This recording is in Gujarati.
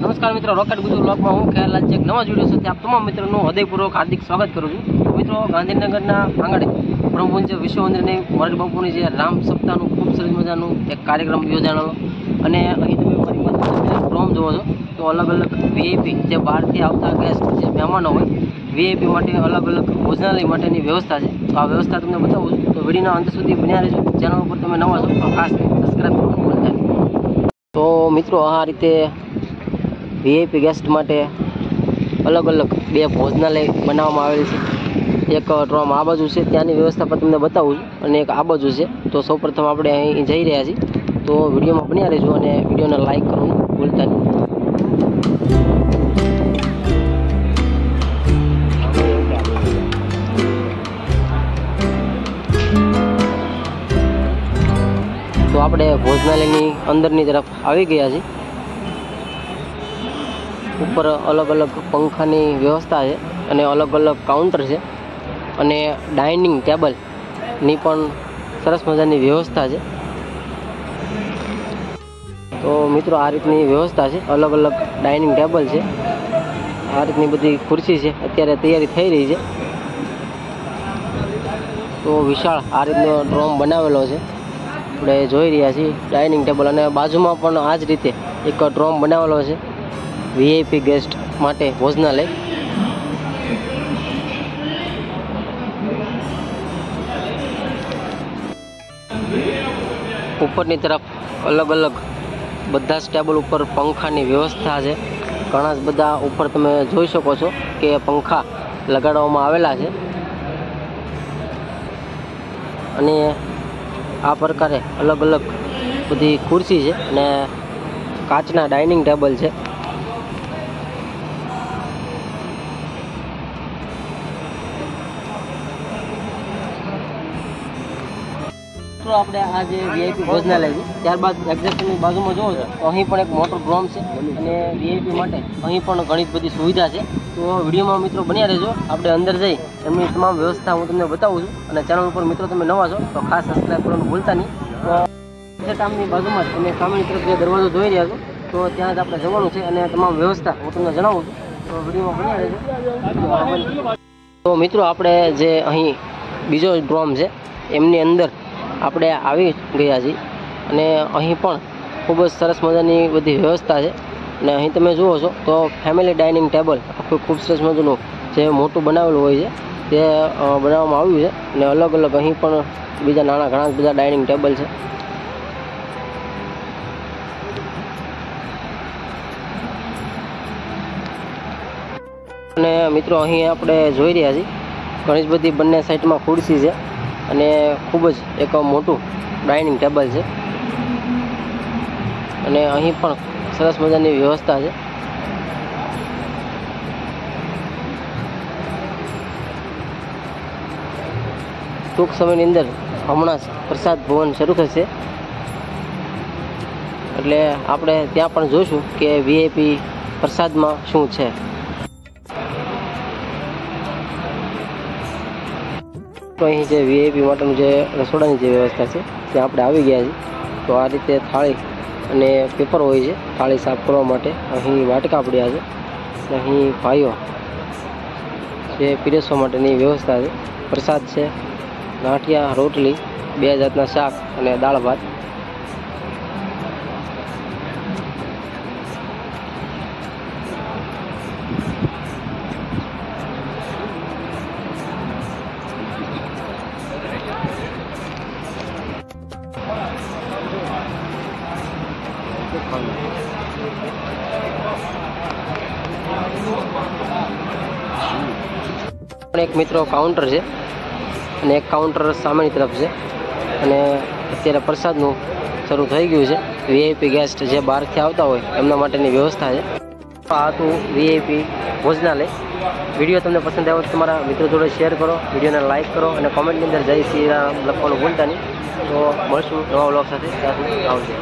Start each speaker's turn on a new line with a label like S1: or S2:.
S1: નમસ્કાર મિત્રો રોકેટ ગુજરાત બ્લોગમાં હું ખ્યાલ છે નવા વીડિયો સાથે આપ તમામ મિત્રોનું હૃદયપૂર્વક હાર્દિક સ્વાગત કરું છું. મિત્રો, ગાંધીનગરના આંગણે પ્રભુંજ વિશ્વ મંદિરની મોરારી બાપુની જે રામ સપ્તાહનું ખૂબ સરસ મજાનું એક કાર્યક્રમ યોજાણો અને અહીં તમે મારી ડ્રોમ જોવો છો, તો અલગ અલગ વીઆઈપી જે બહારથી આવતા ગેસ્ટ જે મહેમાનો હોય વીઆઈપી માટે અલગ અલગ ભોજનાલય માટેની વ્યવસ્થા છે. તો આ વ્યવસ્થા તમને બતાવું છું. તો વિડીયોના અંત સુધી બન્યા રહેજો. ચેનલ ઉપર તમે નવા છો, તો ખાસ સબસ્ક્રાઈબ કરવાનું તો મિત્રો, આ રીતે વીઆઈપી ગેસ્ટ માટે અલગ અલગ બે ભોજનાલય બનાવવામાં આવેલ છે. એક ટ્રોમ આ બાજુ છે, ત્યાંની વ્યવસ્થા પણ તમને બતાવું છું. અને એક આ બાજુ છે, તો સૌપ્રથમ આપણે અહીં જઈ રહ્યા છીએ. તો વિડીયોમાં બન્યા રહેજો અને વિડીયોને લાઇક કરવાનું ભૂલતા નહીં. તો આપણે ભોજનાલયની અંદરની તરફ આવી ગયા છીએ. ઉપર અલગ અલગ પંખાની વ્યવસ્થા છે અને અલગ અલગ કાઉન્ટર છે અને ડાઇનિંગ ટેબલની પણ સરસ મજાની વ્યવસ્થા છે. તો મિત્રો આ રીતની વ્યવસ્થા છે, અલગ અલગ ડાઇનિંગ ટેબલ છે. આ રીતની બધી ખુરશી છે, અત્યારે તૈયારી થઈ રહી છે. તો વિશાળ આ રીતનો ડ્રોમ બનાવેલો છે. આપણે જોઈ રહ્યા છીએ, ડાઇનિંગ ટેબલ અને બાજુમાં પણ આ જ રીતે એક ડ્રોમ બનાવેલો છે. વીઆઈપી ગેસ્ટ માટે ભોજનાલય. ઉપરની તરફ અલગ અલગ બધા જ ટેબલ ઉપર પંખાની વ્યવસ્થા છે. ઘણા જ બધા ઉપર તમે જોઈ શકો છો કે પંખા લગાડવામાં આવેલા છે. અને આ પ્રકારે અલગ અલગ બધી ખુરશી છે અને કાચના ડાઇનિંગ ટેબલ છે. તો આપણે આ જે વીઆઈપી ભોજનાલય છે. ત્યારબાદ એક્ઝેક્ટની બાજુમાં જોવો છો તો અહીં પણ એક મોટો ડ્રોમ છે અને વીઆઈપી માટે અહીં પણ ઘણી બધી સુવિધા છે. તો વિડીયોમાં મિત્રો બન્યા રહેજો. આપણે અંદર જઈ એમની તમામ વ્યવસ્થા હું તમને બતાવું છું. અને ચેનલ ઉપર મિત્રો તમે નવા છો, તો ખાસ સબસ્ક્રાઈબ કરવાનું ભૂલતા નહીં. તો કામની બાજુમાં જ તમે સામેની તરફ જે દરવાજો જોઈ રહ્યા છો, તો ત્યાં જ આપણે જવાનું છે અને તમામ વ્યવસ્થા હું તમને જણાવું છું. તો વિડીયોમાં બન્યા રહેજો. તો મિત્રો, આપણે જે અહીં બીજો ડ્રોમ છે, એમની અંદર આપણે આવી ગયા છીએ. અને અહીં પણ ખૂબ જ સરસ મજાની બધી વ્યવસ્થા છે. અને અહીં તમે જુઓ છો તો ફેમિલી ડાઇનિંગ ટેબલ આખું ખૂબ સરસ મજાનું જે મોટું બનાવેલું હોય છે, તે બનાવવામાં આવ્યું છે. અને અલગ અલગ અહીં પણ બીજા નાના ઘણા બધા ડાઇનિંગ ટેબલ છે. અને મિત્રો, અહીં આપણે જોઈ રહ્યા છીએ. ઘણી બધી બંને સાઈડમાં ખુરશી છે. અને ખૂબ જ એક મોટું ડાઇનિંગ ટેબલ છે. અને અહીં પણ સરસ મજાની વ્યવસ્થા છે. ટૂંક સમયની અંદર હમણાં પ્રસાદ ભવન શરૂ થશે. એટલે આપણે ત્યાં પણ જોઈશું કે વીઆઈપી પ્રસાદમાં શું છે. તો અહીં જે વીઆઈપી માટેનું જે રસોડાની જે વ્યવસ્થા છે, ત્યાં આપણે આવી ગયા છીએ. તો આ રીતે થાળી અને પેપર હોય છે, થાળી સાફ કરવા માટે અહીં વાટકા પડ્યા છે. અહીં ભાઈઓ જે પીરસવા માટેની વ્યવસ્થા છે, પ્રસાદ છે ગાંઠિયા રોટલી, બે જાતના શાક અને દાળ ભાત. પણ એક મિત્રો કાઉન્ટર છે. અને એક કાઉન્ટર સામેની તરફ છે. અને અત્યારે પ્રસાદનું શરૂ થઈ ગયું છે. વીઆઈપી ગેસ્ટ જે બહારથી આવતા હોય, એમના માટેની વ્યવસ્થા છે. આ હતું વીઆઈપી ભોજનાલય. વીડિયો તમને પસંદ આવ્યો તો તમારા મિત્રો જોડે શેર કરો, વિડીયોને લાઇક કરો અને કોમેન્ટની અંદર જય શ્રી રામ લખવાનું ભૂલતા નહીં. તો મળશું નવા બ્લોગ સાથે. આવજો.